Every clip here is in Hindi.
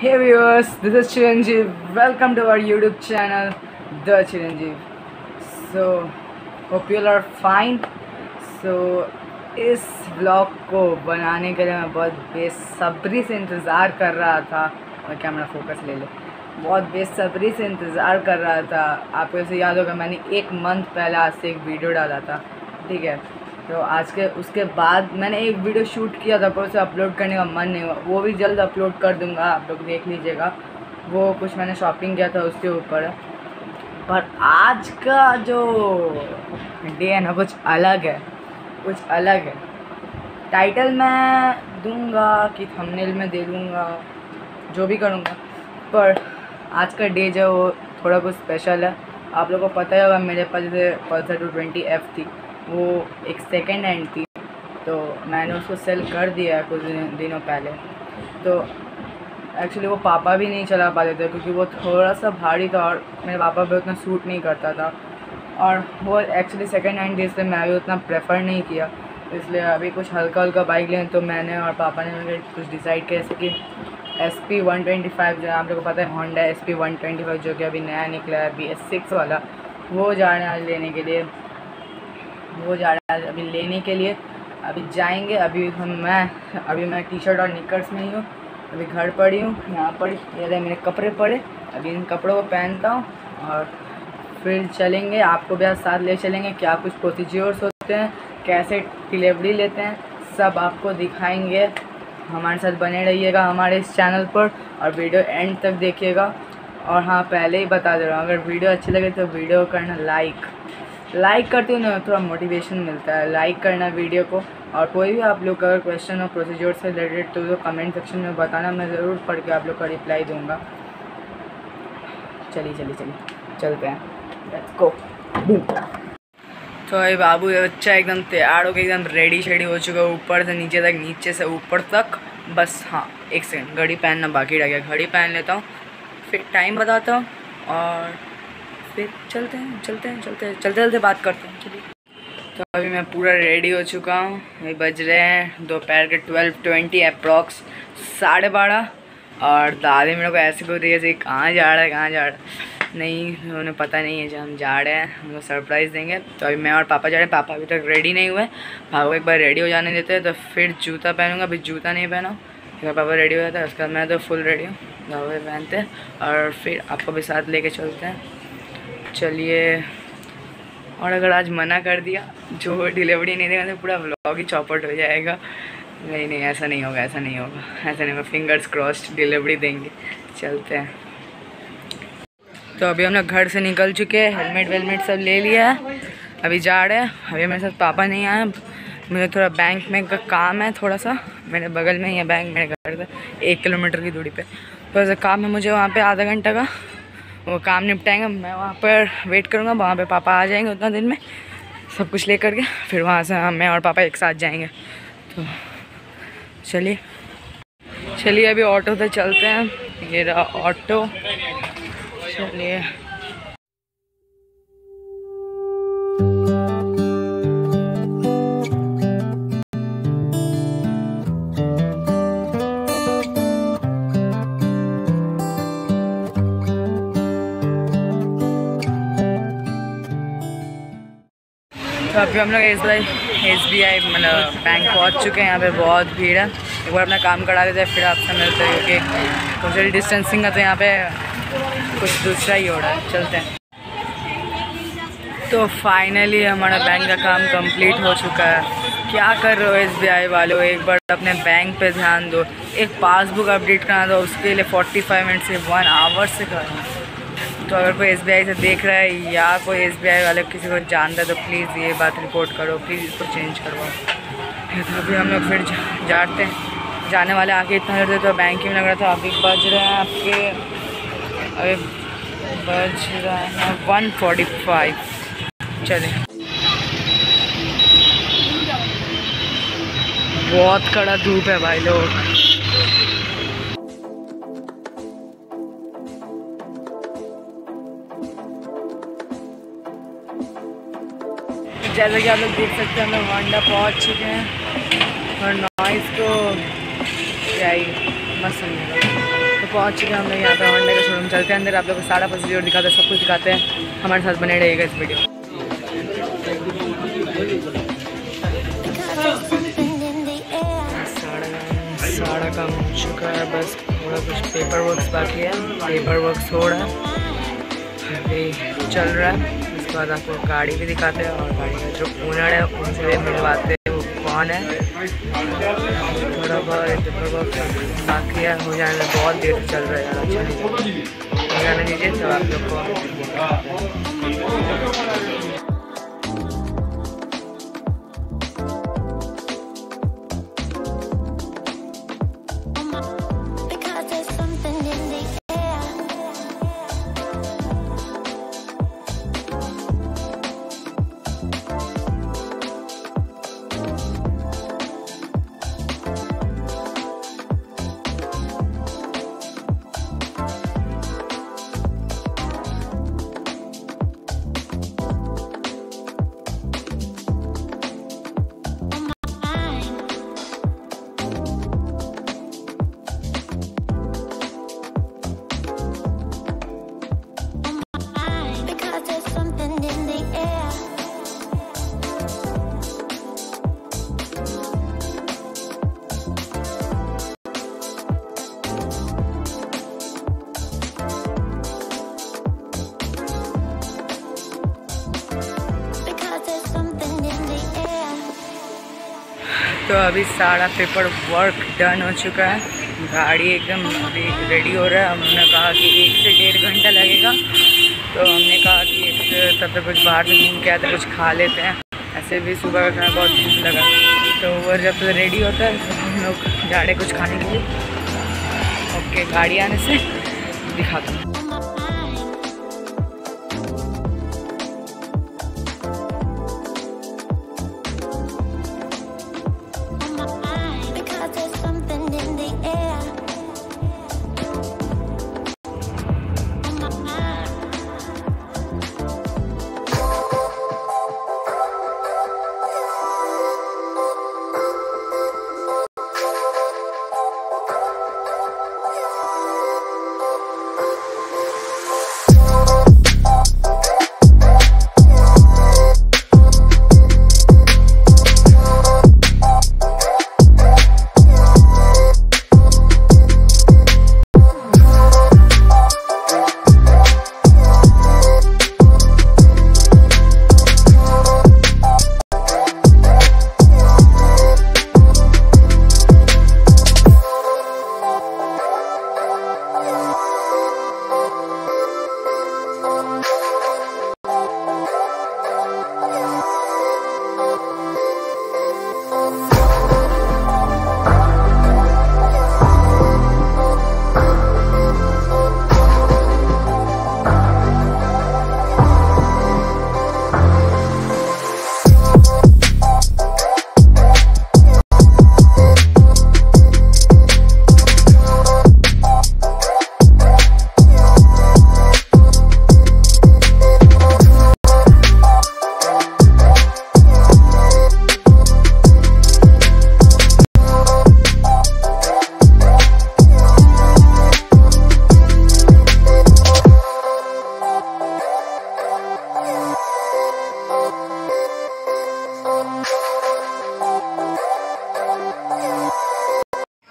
Hey viewers, this is Chiranjeev. Welcome to our YouTube channel, The Chiranjeev. So, hope you all are fine. So, इस ब्लॉग को बनाने के लिए मैं बहुत बेसब्री से इंतज़ार कर रहा था और कैमरा फोकस ले ले बहुत बेसब्री से इंतज़ार कर रहा था आपको ऐसे याद होगा मैंने एक मंथ पहले आज से एक वीडियो डाला था ठीक है तो आज के, उसके बाद मैंने एक वीडियो शूट किया था, पर उसे अपलोड करने का मन नहीं हुआ। वो भी जल्द अपलोड कर दूँगा, आप लोग देख लीजिएगा। वो कुछ मैंने शॉपिंग किया था उसके ऊपर। पर आज का जो डे है ना, कुछ अलग है। कुछ अलग है। टाइटल मैं दूँगा कि थंबनेल में दे दूँगा, जो भी करूँगा। पर आज का डे जो थोड़ा कुछ स्पेशल है। आप लोगों को पता ही होगा, मेरे पास पल्सर टू ट्वेंटी एफ़ थी। वो एक सेकेंड हैंड थी तो मैंने उसको सेल कर दिया है कुछ दिन, पहले। तो एक्चुअली वो पापा भी नहीं चला पाते थे क्योंकि वो थोड़ा सा भारी था और मेरे पापा भी उतना सूट नहीं करता था। और वो एक्चुअली सेकेंड हैंड थी इसलिए मैं भी उतना प्रेफर नहीं किया इसलिए अभी कुछ हल्का हल्का बाइक लें तो मैंने और पापा ने मिलकर कुछ डिसाइड किया जैसे कि S P one twenty five जो है आप लोगों को पता है Honda S P one twenty five जो कि अभी नया निकला है बी एस सिक्स वाला वो जा रहे हैं लेने के लिए वो जा रहा है अभी लेने के लिए। अभी जाएँगे, अभी हम, मैं, अभी मैं टी शर्ट और निकर्स में ही हूँ। अभी घर पर ही हूँ, यहाँ पर ये रहे मेरे कपड़े पड़े। अभी इन कपड़ों को पहनता हूँ और फिर चलेंगे। आपको भी साथ ले चलेंगे। क्या कुछ प्रोसीज्योर्स होते हैं, कैसे डिलीवरी लेते हैं, सब आपको दिखाएँगे। हमारे साथ बने रहिएगा हमारे इस चैनल पर और वीडियो एंड तक देखिएगा। और हाँ पहले ही बता दे रहा हूँ, अगर वीडियो अच्छी लगे तो वीडियो करना लाइक लाइक करते हो ना थोड़ा मोटिवेशन मिलता है। लाइक करना वीडियो को। और कोई भी आप लोग का अगर क्वेश्चन हो प्रोसीजर से रिलेटेड तो, तो कमेंट सेक्शन में बताना मैं ज़रूर पढ़ के आप लोग का रिप्लाई दूँगा। चलिए चलिए चलिए। चलते हैं। गो तो भाई बाबू बच्चा एकदम तैयार हो गया एकदम रेडी शेडी हो चुका है। ऊपर से नीचे तक नीचे से ऊपर तक। बस हाँ एक सेकंड घड़ी पहनना बाकी रह गया। घड़ी पहन लेता हूँ। फिर टाइम बताता हूँ। और फिर चलते हैं चलते हैं चलते हैं, चलते चलते बात करते हैं, चलिए। तो अभी मैं पूरा रेडी हो चुका हूँ। अभी बज रहे हैं दोपहर के ट्वेल्व ट्वेंटी अप्रॉक्स साढ़े बारह। और दादी मेरे को ऐसे बोल रही है कहाँ जा रहा है, कहाँ जा रहा है। नहीं, उन्हें पता नहीं है जब हम जा रहे हैं हमको सरप्राइज़ देंगे। तो अभी मैं और पापा जा रहे हैं, पापा अभी तक रेडी नहीं हुए। पापा एक बार रेडी हो जाने देते हैं तो फिर जूता पहनूँगा। अभी जूता नहीं पहना। फिर पापा रेडी हो जाता है, उसके बाद मैं तो फुल रेडी हूँ। पापा पहनते हैं, और फिर आपको भी साथ लेके चलते हैं। चलिए। और अगर आज मना कर दिया, जो डिलीवरी नहीं देगा तो पूरा ब्लॉग ही चौपट हो जाएगा। नहीं नहीं, ऐसा नहीं होगा, ऐसा नहीं होगा। ऐसा नहीं होगा। फिंगर्स क्रॉस्ड डिलीवरी देंगे। चलते हैं। तो अभी हम लोग घर से निकल चुके हैं। हेलमेट वेलमेट सब ले लिया है। अभी जा रहे हैं। अभी मेरे साथ पापा नहीं आए। मुझे थोड़ा बैंक में का काम है थोड़ा सा मेरे बगल में ही है बैंक मेरे घर से एक किलोमीटर की दूरी पे। तो ऐसा काम है मुझे वहाँ पे आधा घंटा का। वो काम निपटाएँगे, मैं वहाँ पर वेट करूँगा, वहाँ पे पापा आ जाएँगे उतना दिन में। सब कुछ ले करके फिर वहाँ से मैं और पापा एक साथ जाएँगे। तो चलिए। चलिए, अभी ऑटो से चलते हैं। ये ऑटो। चलिए। अभी हम लोग S I S B I मतलब बैंक पहुँच चुके हैं। यहाँ पे बहुत भीड़ है। एक बार अपना काम करा देते हैं फिर आपसे मिलते हैं, क्योंकि सोशल डिस्टेंसिंग का तो यहाँ पे कुछ दूसरा ही हो रहा है। चलते हैं। तो फाइनली हमारा बैंक का काम कंप्लीट हो चुका है। क्या कर रहे हो एस वालों? एक बार अपने बैंक पे ध्यान दो। एक पासबुक अपडेट करना था, उसके लिए 45 मिनट से वन आवर से करना तो अगर कोई एस से देख रहा है या कोई SBI वाले किसी को जानता है तो प्लीज़ ये बात रिपोर्ट करो प्लीज़ इसको चेंज करवाओ। तो अभी हम लोग फिर जाते हैं। जाने वाले आगे इतना देर तो बैंक में लग रहा था अभी बज रहे हैं आपके। अभी बज रहा है वन फोर्टी फाइव चले। बहुत कड़ा धूप है भाई लोग। जैसा कि आप लोग देख सकते हैं, हम लोग वांडा पहुँच चुके हैं। और नॉइस को क्या ही मस्त समझेगा तो पहुँच चुके हैं हम लोग यहाँ पर होंडा का शोरूम चलते हैं अंदर। आप लोग को सारा प्रोसीजर दिखाते हैं, सब कुछ दिखाते हैं। हमारे साथ बने रहेगा इस वीडियो सारा काम हो चुका है, बस थोड़ा कुछ पेपर वर्क बाकी है। पेपर वर्क हो रहा है। अभी चल रहा है। उसके बाद आपको गाड़ी भी दिखाते हैं और गाड़ी का जो ओनर है, उनसे भी मिलवाते हैं वो कौन है। थोड़ा बहुत वर्क बाकी है, हो जाने बहुत देर से चल रहा है। अच्छा जाने दीजिए तो आप लोग को तो अभी सारा पेपर वर्क डन हो चुका है। गाड़ी एकदम अभी रेडी हो रहा है। हमने कहा कि एक से डेढ़ घंटा लगेगा। तो हमने कहा कि एक तब तक कुछ बाहर से घूम के आते कुछ खा लेते हैं। ऐसे भी सुबह का खाना बहुत भूख लगा। तो वो जब तक रेडी होता है तो हम लोग जा रहे कुछ खाने के लिए। ओके, गाड़ी आने से दिखाता हूँ।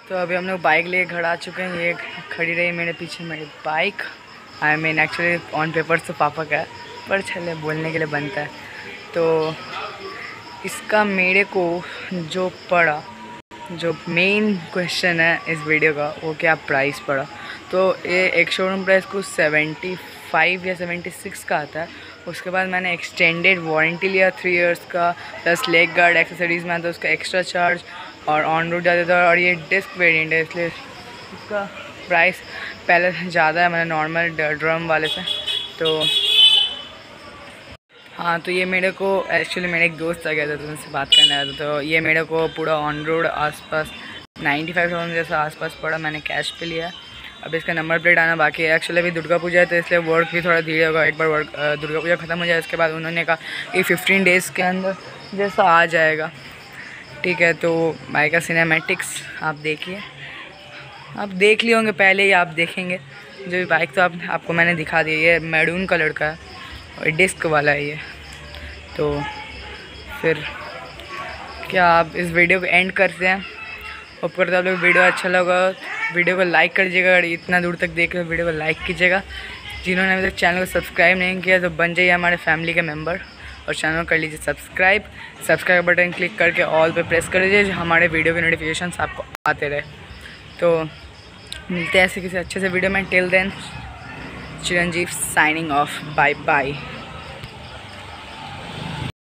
तो अभी हम लोग बाइक लेके घर आ चुके हैं। ये खड़ी रही मेरे पीछे मेरी bike. I mean actually on paper तो पापा का है, पर चले बोलने के लिए बनता है। तो इसका मेरे को जो पड़ा, जो मेन क्वेश्चन है इस वीडियो का, वो क्या प्राइस पड़ा? तो ये एक शोरूम प्राइस को सेवेंटी फाइव या सेवेंटी सिक्स का आता है। उसके बाद मैंने एक्सटेंडेड वारंटी लिया थ्री इयर्स का प्लस लेग गार्ड एक्सेसरीज़ में आता है, उसका एक्स्ट्रा चार्ज और ऑन रोड जाते था और ये डिस्क वेरिएंट है, इसलिए इसका प्राइस पहले से ज़्यादा है मैंने नॉर्मल ड्रम वाले से। तो हाँ तो ये मेरे को एक्चुअली मेरे एक दोस्त आ गया था तो उनसे बात करने आया था। तो ये मेरे को पूरा ऑन रोड आसपास नाइन्टी फाइव थाउज़ेंड जैसा आसपास पड़ा, मैंने कैश पे लिया। अब इसका नंबर प्लेट आना बाकी है। एक्चुअली अभी दुर्गा पूजा है तो इसलिए वर्क भी थोड़ा धीरे होगा। एक बार वर्क दुर्गा पूजा ख़त्म हो जाए इसके बाद उन्होंने कहा कि फिफ्टीन डेज़ के अंदर जैसा आ जाएगा। ठीक है तो बाइक का सिनेमेटिक्स आप देखिए। आप देख लिए होंगे, पहले ही आप देखेंगे। जो भी बाइक तो आप, आपको मैंने दिखा दी, ये मैडून कलर का है और डिस्क वाला है ये। तो फिर क्या आप इस वीडियो को एंड करते हैं? होप करते आप लोग वीडियो अच्छा लगा वीडियो को लाइक कर दीजिएगा अगर इतना दूर तक देख रहे हो वीडियो को लाइक कीजिएगा। जिन्होंने अभी तक चैनल को सब्सक्राइब नहीं किया तो बन जाइए हमारे फैमिली के मेंबर और चैनल कर लीजिए सब्सक्राइब। सब्सक्राइब बटन क्लिक करके ऑल पे प्रेस कर लीजिए हमारे वीडियो के नोटिफिकेशन आपको आते रहे। तो मिलते हैं ऐसे किसी अच्छे से वीडियो में। Till then Chiranjeev signing off bye bye